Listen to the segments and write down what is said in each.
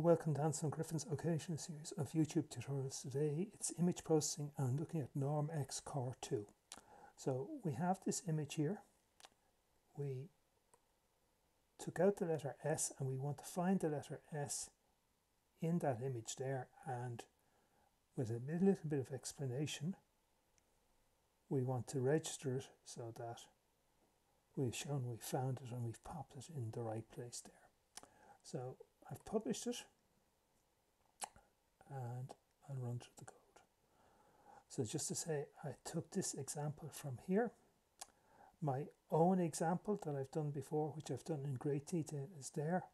welcome to Anselm Griffin's occasional series of YouTube tutorials. Today it's image processing and looking at normxcorr2. So we have this image here. We took out the letter S and we want to find the letter S in that image there and with a little bit of explanation we want to register it so that we've shown we found it and we've popped it in the right place there. So I've published it and I'll run through the code. So just to say, I took this example from here. My own example that I've done before, which I've done in great detail, is there.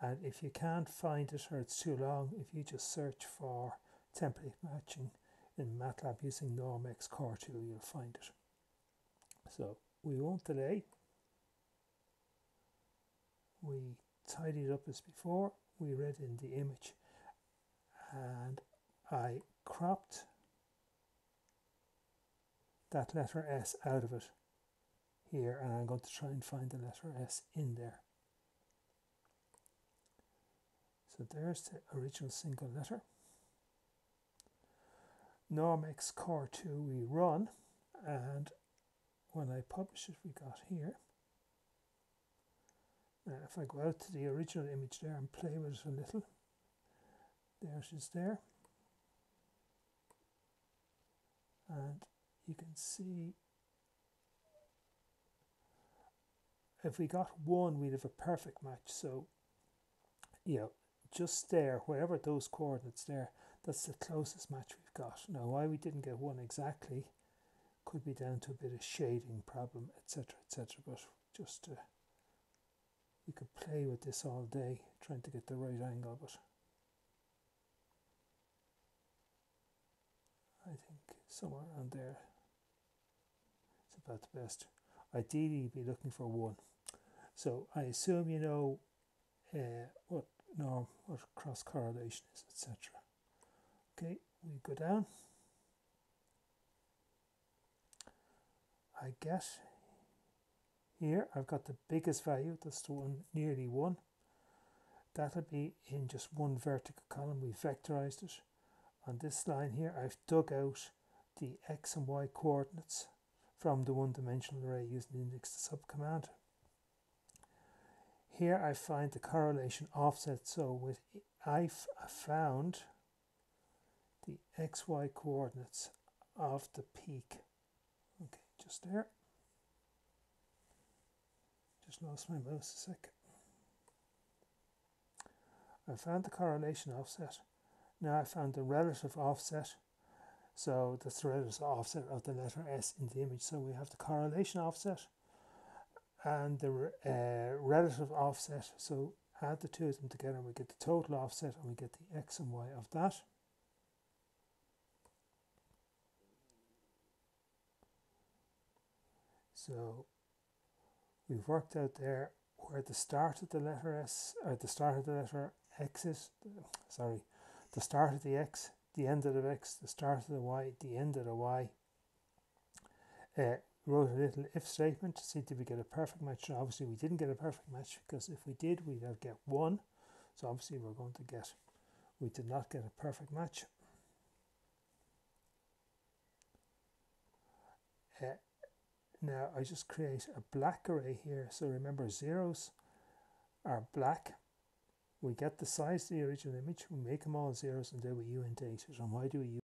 And if you can't find it or it's too long, if you just search for template matching in MATLAB using normxcorr2, you'll find it. So we won't delay. We tidied up as before. We read in the image and I cropped that letter S out of it here and I'm going to try and find the letter S in there. So there's the original single letter. normxcorr2 we run and when I publish it we got here now if I go out to the original image there and play with it a little, there is there. And you can see if we got one, we'd have a perfect match. So, you know, just there, wherever those coordinates there, that's the closest match we've got. Now, why we didn't get one exactly could be down to a bit of shading problem, etc., etc. But just to you could play with this all day trying to get the right angle but I think somewhere around there it's about the best. Ideally you'd be looking for one. So I assume you know uh, what norm what cross correlation is etc okay we go down. I get here I've got the biggest value, that's the one nearly 1. That'll be in just one vertical column. We vectorized it. On this line here, I've dug out the x and y coordinates from the one-dimensional array using the index to sub command. Here I find the correlation offset. So with I found the xy coordinates of the peak. Okay, just there. Just lost my mouse a sec. I found the correlation offset. Now I found the relative offset. So that's the relative offset of the letter S in the image. So we have the correlation offset and the uh, relative offset. So add the two of them together and we get the total offset and we get the X and Y of that. So we've worked out there where the start of the letter S or the start of the letter X is sorry the start of the X the end of the X the start of the Y the end of the Y. Uh, wrote a little if statement to see if we get a perfect match? Now obviously we didn't get a perfect match because if we did we'd have get one. So obviously we're going to get we did not get a perfect match. Uh, now I just create a black array here. So remember zeros are black. We get the size of the original image, we make them all zeros and then we uint8 it. And why do we